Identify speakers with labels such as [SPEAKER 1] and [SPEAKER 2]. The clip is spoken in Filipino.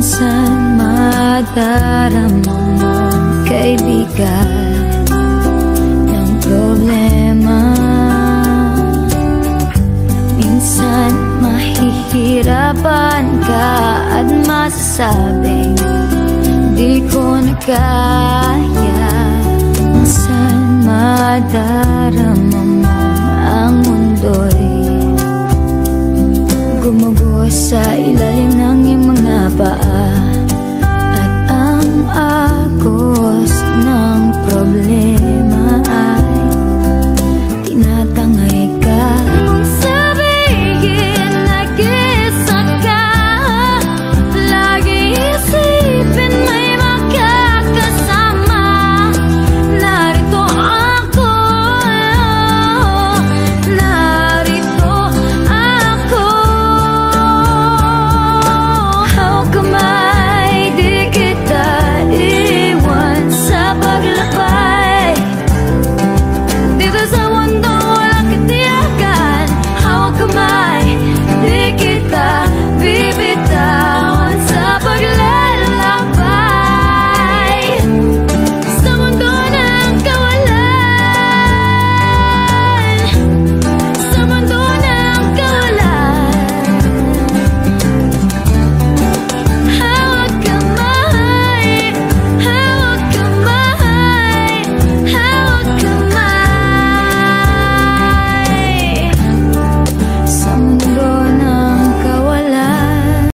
[SPEAKER 1] Minsan madarama mo kaibigan ng problema. Minsan mahihirapan ka at masasabing Di ko na kaya. Minsan madarama ang mundo'y Gumuguho sa ilalim ng